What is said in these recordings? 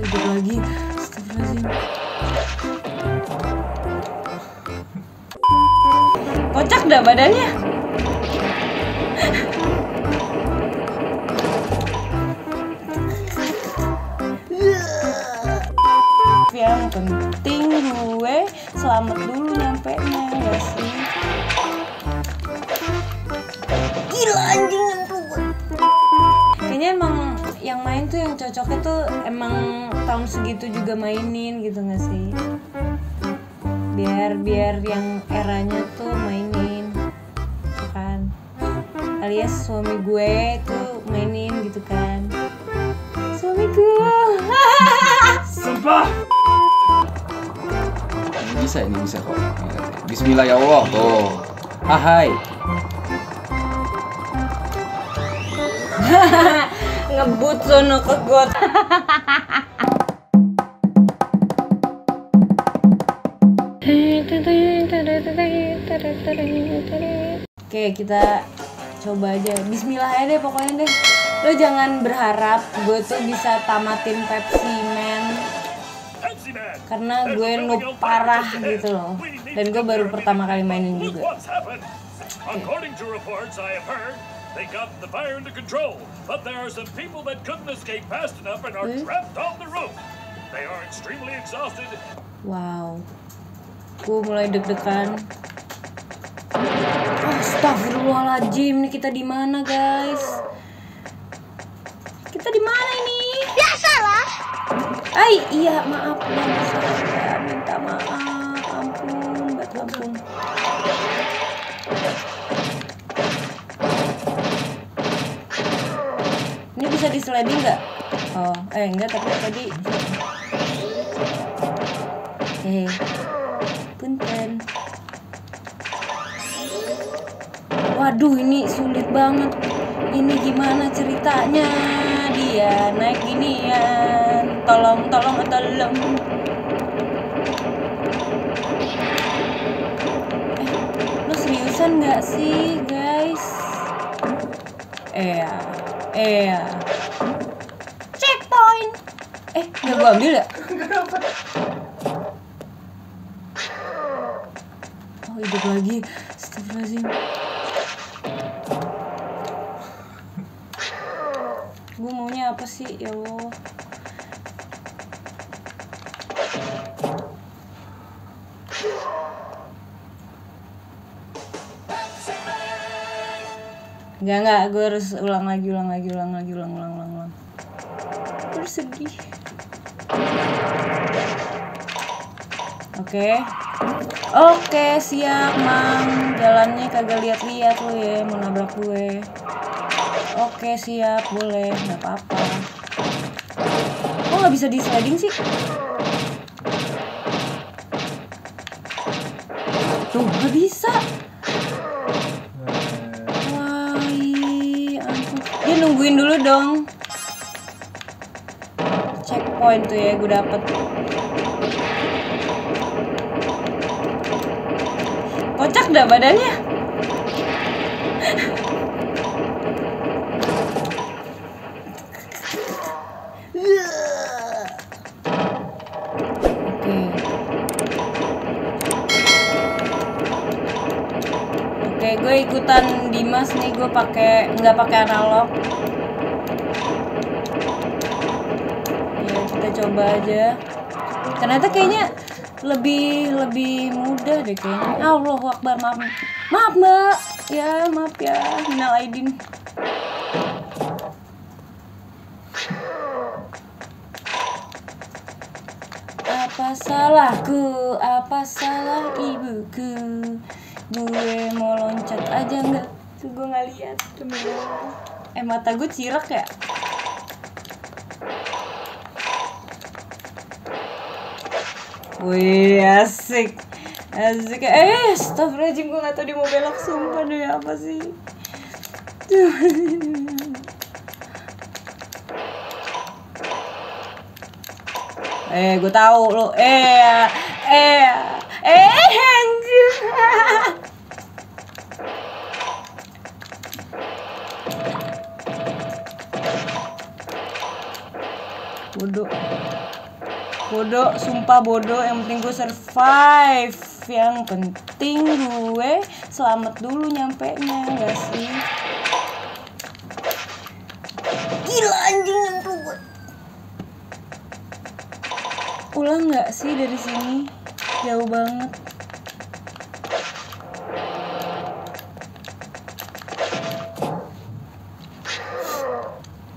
hidup lagi. Astagfirullahaladzim kocak dah badannya? Yang penting gue selamat dulu nyampe nya ya gila anjing yang main tuh yang cocoknya tuh emang tahun segitu juga mainin gitu gak sih biar biar yang eranya tuh mainin gitu kan alias suami gue tuh mainin gitu kan suamiku Sumpah. Ini bisa, ini bisa kok. Bismillah ya Allah tuh. Ah, hai. ngebut sono ke got Oke kita coba aja. Bismillah aja deh pokoknya deh. Lo jangan berharap gue tuh bisa tamatin Pepsi Man. Karena gue noob parah gitu loh. Dan gue baru pertama kali mainin juga. What's they got the fire under control, but there are some people that couldn't escape fast enough and are Hmm? trapped on the roof. They are extremely exhausted. Wow Gue mulai deg-degan Astagfirullahaladzim, ini kita di mana guys? Kita di mana ini? Biasalah. Ay, iya maaf saya minta maaf, ampun, bat ampun. Bisa di sliding nggak? Oh, eh enggak tapi tadi. Hehe. Punten. Waduh, ini sulit banget. Ini gimana ceritanya? Dia naik ginian. Tolong, tolong, tolong. Eh, lu seriusan nggak sih, guys? Eh, eh. Nggak gua ambil ya? Oh, hidup lagi. Astagfirullahaladzim. Gue maunya apa sih, ya Allah? Enggak, enggak, gue harus ulang lagi, ulang lagi, ulang lagi, ulang, ulang, ulang, ulang. Gue sedih. Oke. Oke, siap, Mang. Jalannya kagak lihat-lihat lo ya, mau nabrak gue. Oke, siap, boleh, nggak apa-apa. Kok nggak bisa di sliding sih? Tuh, nggak bisa. Wah. Dia nungguin dulu dong. Checkpoint tuh ya, gue dapet. Kocak dah badannya. Gue ikutan Dimas nih, gue pakai nggak pakai analog. Ya, kita coba aja. Ternyata kayaknya lebih lebih mudah deh kayaknya. Allahu Akbar, maaf. Maaf, Mbak. Ya, maaf ya. Minal aidin. Apa salahku? Apa salah ibuku? Gue mau loncat aja nggak? Tuh gue nggak lihat. Allah. Eh mata gue cirak ya? Wih asik. Asik. Eh astagfirullahaladzim gue gak tau dia mau belok Sumpah deh apa sih? Eh gue tahu lo Eh Eh Eh anjir. Bodoh bodoh sumpah bodoh yang penting gue survive. Yang penting gue selamat dulu nyampe nya enggak sih? Gila anjing nyemplung gue ulang nggak sih dari sini? Jauh banget.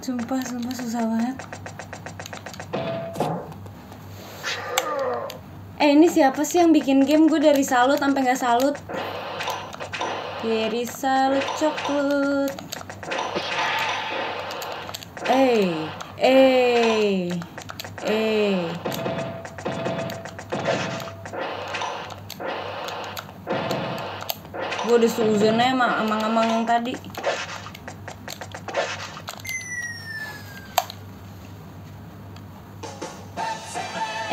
Sumpah sumpah susah banget eh ini siapa sih yang bikin game? Gue dari salut sampai nggak salut. Dari salut coklat. Eh eh eh. Gue udah suzonnya sama amang-amang yang tadi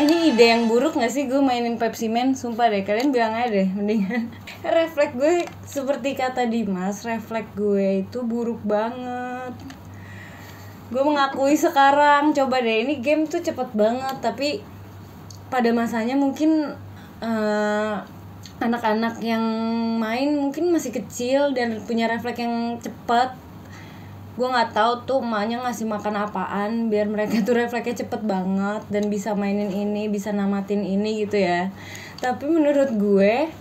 Ini ide yang buruk gak sih gue mainin Pepsi Man? Sumpah deh, kalian bilang aja deh mendingan Refleks gue seperti kata Dimas, refleks gue itu buruk banget. Gue mengakui sekarang, coba deh ini game tuh cepet banget Tapi pada masanya mungkin eh, anak-anak yang main mungkin masih kecil dan punya refleks yang cepat gue nggak tahu tuh emaknya ngasih makan apaan biar mereka tuh refleksnya cepet banget dan bisa mainin ini bisa namatin ini gitu ya. Tapi menurut gue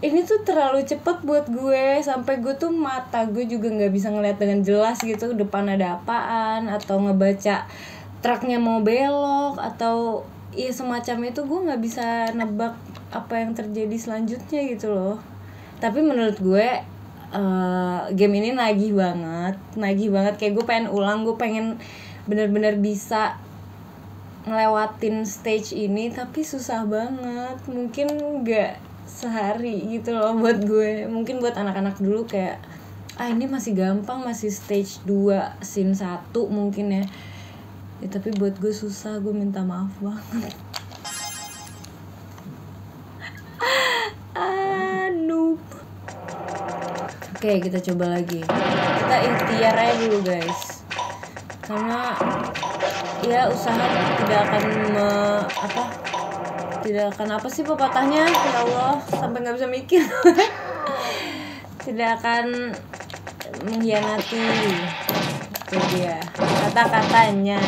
ini tuh terlalu cepet buat gue. Sampai gue tuh mata gue juga nggak bisa ngeliat dengan jelas gitu. Depan ada apaan atau ngebaca truknya mau belok atau ya semacam itu gue nggak bisa nebak apa yang terjadi selanjutnya gitu loh. Tapi menurut gue eh, game ini nagih banget nagih banget. Kayak gue pengen ulang gue pengen bener-bener bisa ngelewatin stage ini tapi susah banget. Mungkin nggak sehari gitu loh buat gue. Mungkin buat anak-anak dulu kayak ah ini masih gampang masih stage 2 scene 1 mungkin ya. Ya tapi buat gue susah gue minta maaf banget Oke, kita coba lagi. Kita ikhtiar aja dulu, guys. Karena ya usaha tidak akan me, apa? Tidak akan apa sih pepatahnya? Ya Allah, sampai nggak bisa mikir. tidak akan mengkhianati. Itu dia kata-katanya.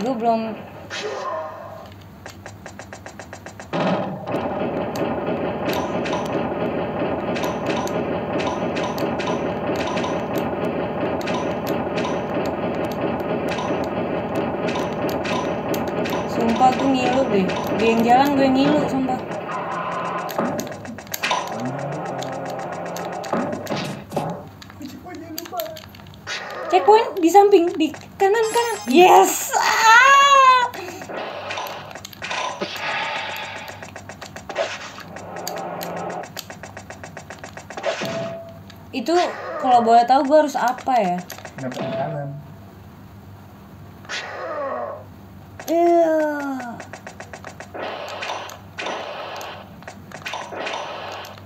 Gue belum Itu kalau boleh tahu gue harus apa ya? Kenapa di kanan? Iya.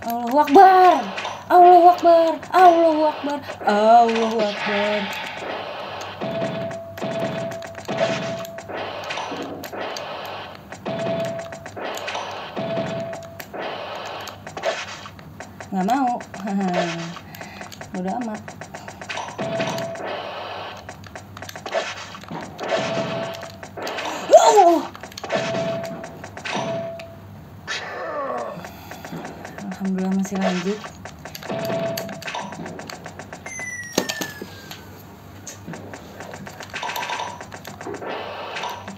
Allahu Akbar. Allahu Akbar. Allahu Akbar. Allahu Akbar. Nggak mau. udah amat! Alhamdulillah masih lanjut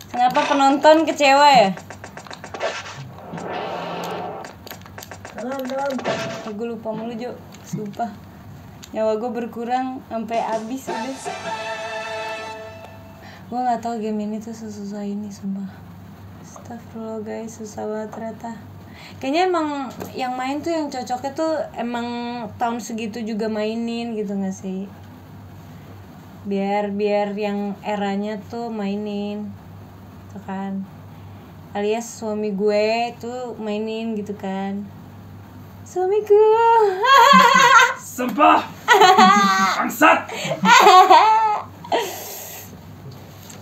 Kenapa penonton kecewa ya? Aku lupa mulu Jo, sumpah Nyawa gue berkurang sampai habis udah. Gue gak tahu game ini tuh sesusah ini Sumpah. Astagfirullah guys Susah banget ternyata. Kayaknya emang yang main tuh yang cocoknya tuh Emang tahun segitu juga mainin gitu gak sih? Biar biar yang eranya tuh mainin Tuh kan. Alias suami gue tuh mainin gitu kan. Suamiku Sumpah. Bangsat.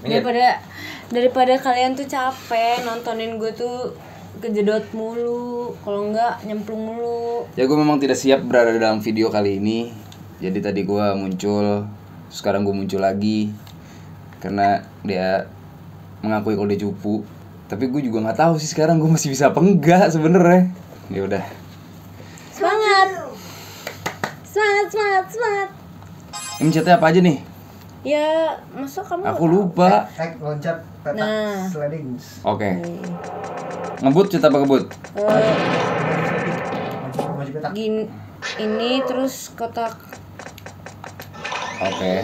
daripada daripada kalian tuh capek nontonin gue tuh kejedot mulu kalau enggak nyemplung mulu Ya gue memang tidak siap berada dalam video kali ini. Jadi tadi gue muncul, sekarang gue muncul lagi karena dia mengakui kalau dia cupu. Tapi gue juga nggak tahu sih sekarang gue masih bisa apa enggak sebenarnya. Ya udah. Semangat semangat semangat chatnya apa aja nih? ya masa kamu Aku lupa. Hack loncat petak Nah. sliding. Oke. Ngebut chat apa ngebut? Eh, gini ini terus kotak Oke.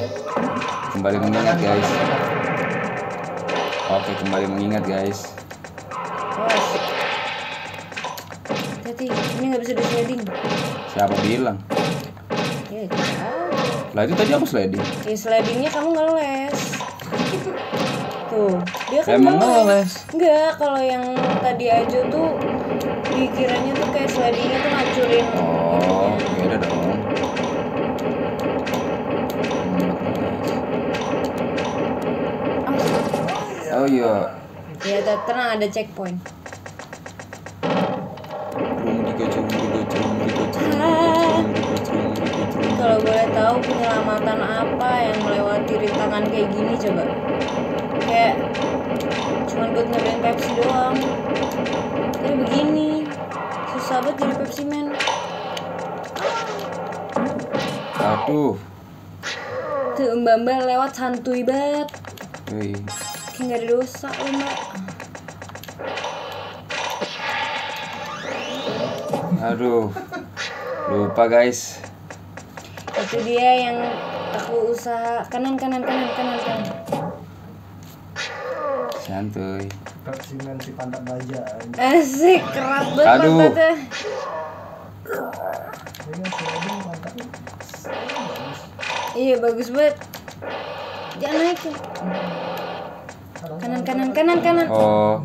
Kembali mengingat guys. Oke, kembali mengingat guys. oh hati ini nggak bisa di sliding Siapa bilang? Ya jauh Lah itu tadi aku sliding. ya slidingnya kamu ngeles tuh dia kan Emang ngeles. ngeles. Enggak, kalau yang tadi aja tuh dikiranya tuh kayak slidingnya tuh ngancurin Oh, beda dong. Oh iya, Ya, te- tenang ada checkpoint. Kalau boleh tahu penyelamatan apa yang melewati rintangan kayak gini coba? Kayak cuman buat nyobain Pepsi doang. Kayak begini. Susah banget jadi Pepsi Man. Aduh, Tuh mbak-mbak lewat santuy banget. Wih. Kayak gak ada dosa lo mbak. aduh, lupa guys. Itu dia yang aku usaha kanan kanan kanan kanan kanan. Santuy. Pepsi Man si pantat baja. Asik, keras banget Aduh. pantatnya. Iya bagus banget. Jangan naikin. Kanan kanan kanan kanan. Oh,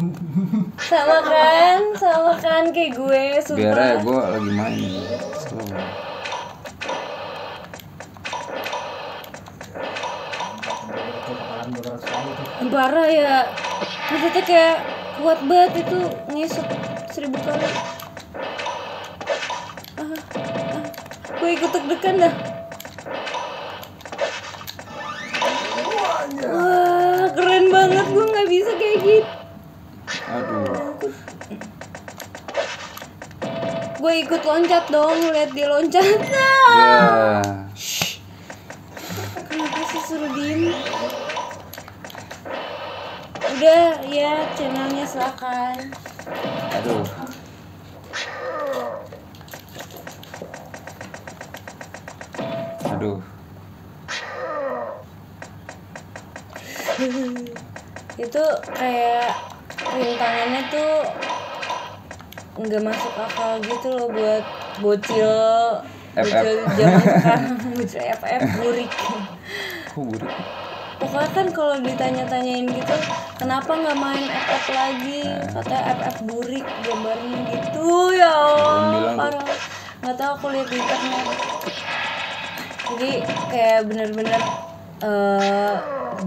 Sama kan, sama kan kayak gue biar aja sumpah. gue lagi main. Slow. Itu bakalan berat sekali tuh. Parah ya. Maksudnya kayak kuat banget itu ngesot seribu kali. Ah, ah. Gue ikut deg-degan dah. Wah, keren banget gue nggak bisa kayak gitu. Aduh, Gue ikut loncat dong, lihat dia loncat. Nah, ya. kenapa sih suruh diem? Udah, ya channelnya silakan. Aduh. Aduh. itu kayak rintangannya tuh nggak masuk akal gitu loh buat bocil FF. bocil zaman sekarang bocil FF burik burik? Pokoknya kan kalau ditanya-tanyain gitu kenapa nggak main FF lagi? Katanya FF burik gambarnya gitu ya Allah parah. Nggak tahu aku lihat di internet. Jadi kayak bener-bener eh,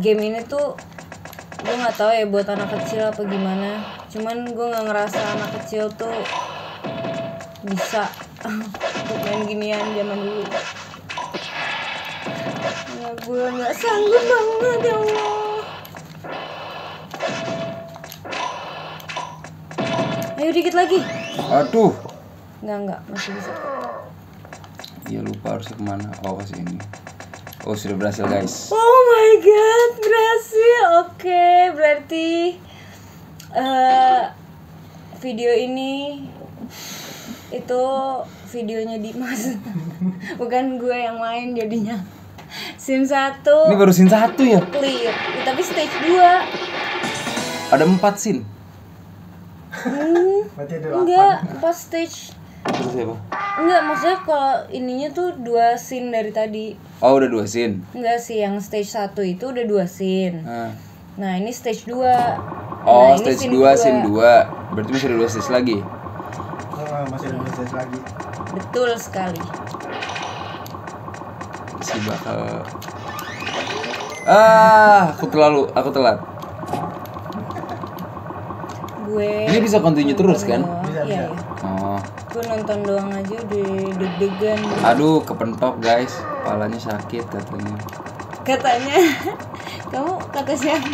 game ini tuh gue nggak tahu ya buat anak kecil apa gimana. Cuman gue nggak ngerasa anak kecil tuh bisa untuk main ginian zaman dulu ya gue nggak sanggup banget ya Allah ayo dikit lagi Aduh. Enggak, enggak, masih bisa. Iya lupa harusnya ke mana. Oh ke sini. Oh sudah berhasil guys. Oh my god, berhasil. Oke, berarti eh video ini itu videonya Dimas. Bukan gue yang main jadinya. Sim 1 Ini baru scene satu ya. clear. Ya, tapi stage 2 Ada empat scene. hmm, Berarti ada enggak, pas stage Terus siapa? Enggak, maksudnya kalau ininya tuh dua scene dari tadi. Oh udah dua scene. Enggak sih, yang stage 1 itu udah dua scene. Nah. Nah, ini stage 2. Oh nah, stage scene 2 kedua. scene 2 Berarti masih ada dua stage lagi. Oh, masih ada proses lagi. Betul sekali. Si bakal. Ah, aku terlalu, aku telat. Gue Ini bisa continue terus kan? Bisa, Iya, bisa. iya. Oh, Gue nonton doang aja udah deg-degan. aduh kepentok guys, kepalanya sakit katanya. Katanya kamu kata siapa?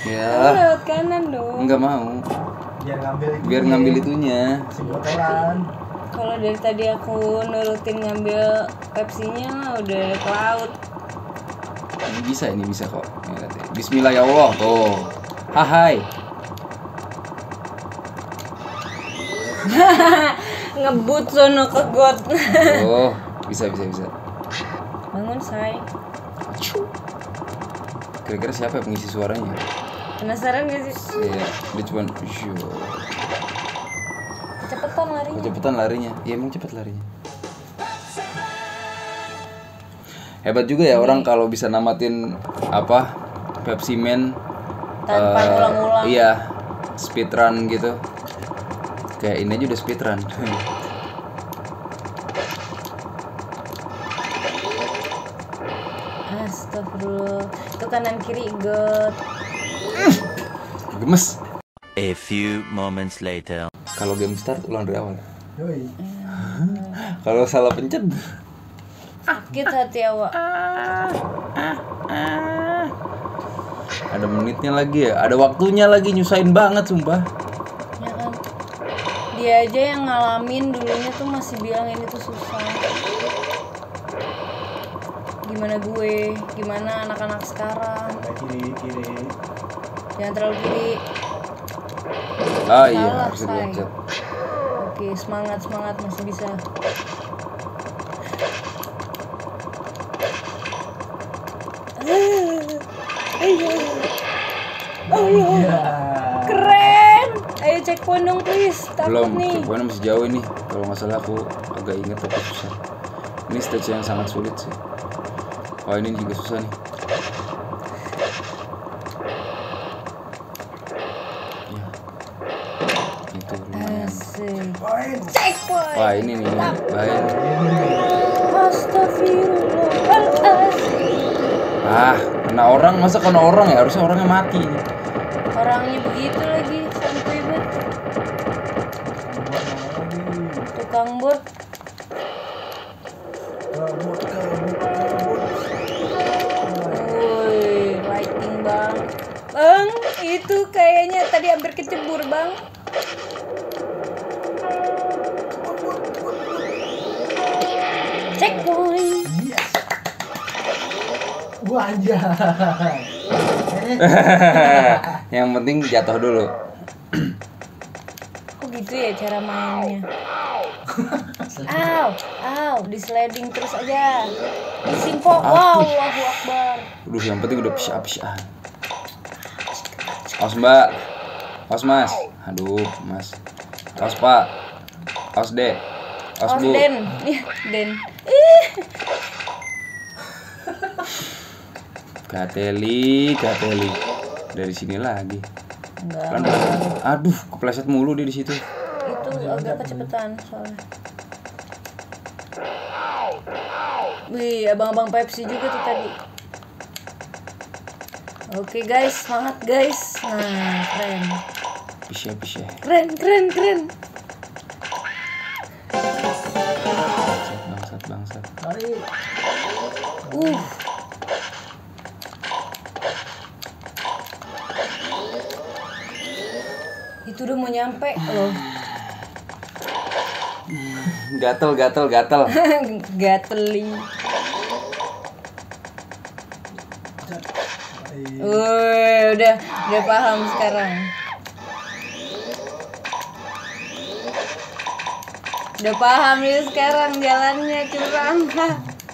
Kamu Ya, lewat kanan dong. nggak mau. Biar ngambil itu. Biar ngambil itunya. Si botolan. Kalau dari tadi aku nurutin ngambil Pepsi-nya udah ke laut. Ini bisa, ini bisa kok. Bismillah ya Allah tuh. Hai. Ngebut sono ke got. Oh, bisa bisa bisa. Bangun, say. Kira-kira siapa yang pengisi suaranya? Penasaran gak sih? Iya, dia cuma. Cepetan larinya. Kecepatan larinya. Iya emang cepat larinya. Hebat juga ya orang kalau bisa namatin apa Pepsi Man Tanpa eh, ngulang-ngulang. Iya, speedrun gitu. Kayak ini aja udah speedrun. Astagfirullah. Itu kanan kiri got. Gemes. A few moments later. Kalau game start ulang dari awal. Yoi. Kalau salah pencet Sakit hati awak. ada menitnya lagi ya, ada waktunya lagi nyusahin banget sumpah. Ya kan? Dia aja yang ngalamin dulunya tuh masih bilang ini tuh susah. Gimana gue? Gimana anak-anak sekarang? Kiri kiri. Jangan terlalu kiri. Ah iya, harus diloncat. Oke, semangat semangat masih bisa. Ayo. Ayo. Ya. Keren. Ayo checkpoint dong please. Takut Belum, nih. masih jauh ini. Kalau nggak salah aku agak inget tapi susah. Ini stage yang sangat sulit sih. Oh ini juga susah nih. Ya. Itu lumayan. Asik. Poin. Checkpoint. Wah ini nih bahaya. Ah, kena orang masa kena orang ya harusnya orangnya mati. Orangnya begitu lagi sampai banget. Tukang kabut. Woi, lighting bang. Bang, itu kayaknya tadi hampir kecebur bang. Wah anjay. yang penting jatuh dulu. Kok gitu ya cara mainnya? Aw, aw, di sliding terus aja. Di simpok, wow, Allahu Akbar. Udah yang penting udah pisah pisah. Awas mbak, awas mas. Aduh mas. Awas pak. Awas dek. Awas bu. Den, Ih, Den. Ih, Gateli, gateli. Dari sini lagi. enggak. Pelan. Aduh, kepleset mulu dia di situ. Itu agak kecepetan soalnya. Wih, abang-abang Pepsi juga tuh tadi. Oke guys, semangat guys. Nah, keren. Pisah pisah. Keren, keren, keren. Bangsat bangsat bangsat. Mari. Uh. Mau nyampe loh. Gatel, gatel, gatel. Gateli. Woi, udah udah paham sekarang. Udah paham dia sekarang jalannya curang.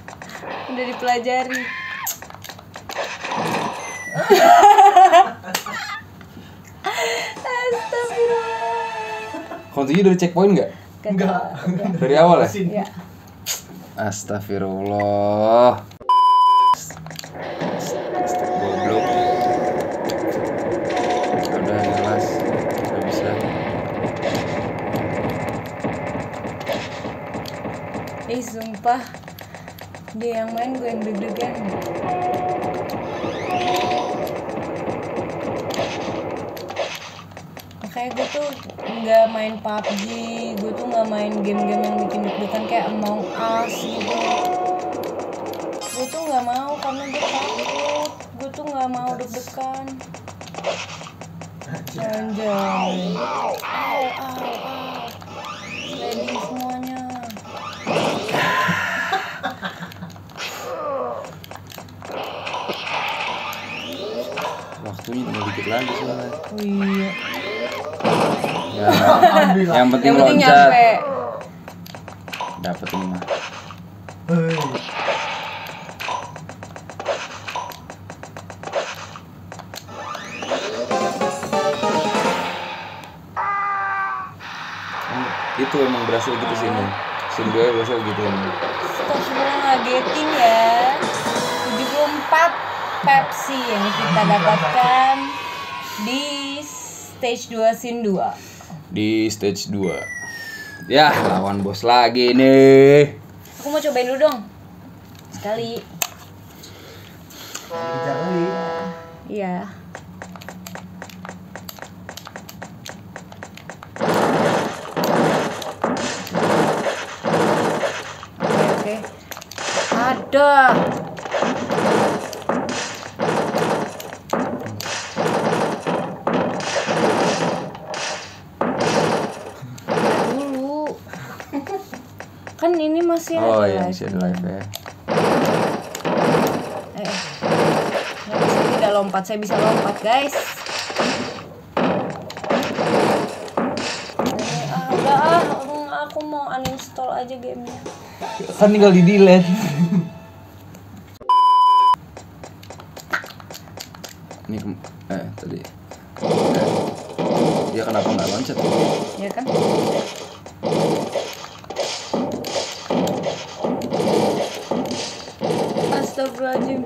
udah dipelajari. Astagfirullah. Tujuh dari checkpoint nggak? Enggak. Dari awal ya? Ya. Astagfirullah. Goblok. Udah jelas, udah bisa. Ih sumpah Dia yang main gue yang deg-degan Makanya gue tuh nggak main PUBG Gue tuh nggak main game-game yang bikin deg-degan kayak Among Us gitu. Gue tuh nggak mau karena gue takut. Gue tuh nggak mau deg-degan. Anjay. Au, au, au semuanya. Waktunya tinggal dikit lagi. Oh iya Ya, yang penting Yang penting loncat. nyampe Dapat ini mah. Itu emang berhasil gitu sih ini. Dua berhasil gitu emang. Astagfirullah ngagetin ya 74 Pepsi yang kita dapatkan di stage 2 scene 2 Di stage 2 Ya, lawan bos lagi nih. Aku mau cobain dulu dong Sekali. Iya Oke, oke. Ada. Dulu. Kan ini masih Oh ada iya, live. masih ada live ya. Eh, nggak bisa tidak lompat, saya bisa lompat guys. Eh, ah, udah ah, aku mau uninstall aja gamenya. Kan tinggal di delete. Ini kem- eh tadi. Eh, dia kenapa nggak loncat? Ya kan? Astagfirullahaladzim.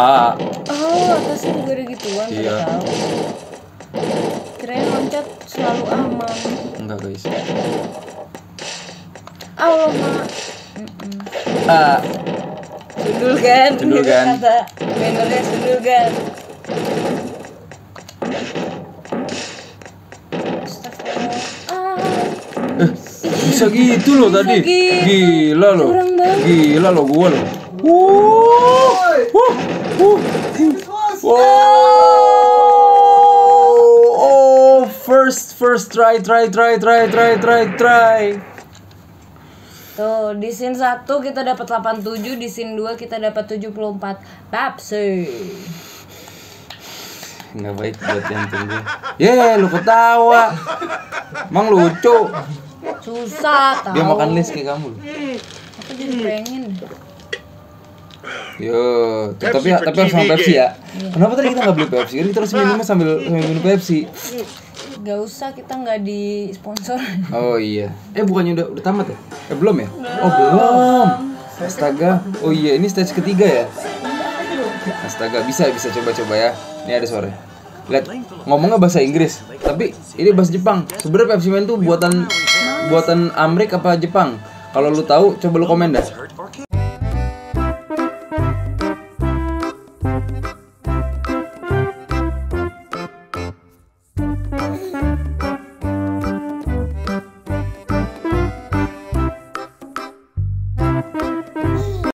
Ah, Oh, atasnya juga ada gituan, Iya. tahu. Kirain loncat selalu aman. enggak guys. Allah, Mak. Ah, Sundul kan? Sundul kan? Kata vendornya sundul kan? Ah, bisa gitu loh Bisa tadi. gitu. Gila loh. Gila loh gua loh. Wuh. Wuh. Wuh. Wow. Oh, first first try try try try try try try. Tuh, di scene 1 kita dapat 87, di scene 2 kita dapat 74. Pepsi. Nggak baik buat jantung gue. Ye, lu ketawa. Emang lucu. Susah tahu. Dia makan list kayak kamu. Aku jadi pengen. Yo, tapi tapi harus sama Pepsi ya. Kenapa tadi kita nggak beli Pepsi? Kan kita harus minumnya sambil sambil minum Pepsi. Gak usah, kita nggak di sponsor. Oh iya. Eh bukannya udah udah tamat ya? Eh belum ya? Oh belum. Astaga. Oh iya ini stage ketiga ya? Astaga bisa bisa coba-coba ya. Ini ada suara. Lihat ngomongnya bahasa Inggris, tapi ini bahasa Jepang. Sebenarnya Pepsi Man tuh buatan buatan Amerika apa Jepang? Kalau lu tahu coba lu komen dah.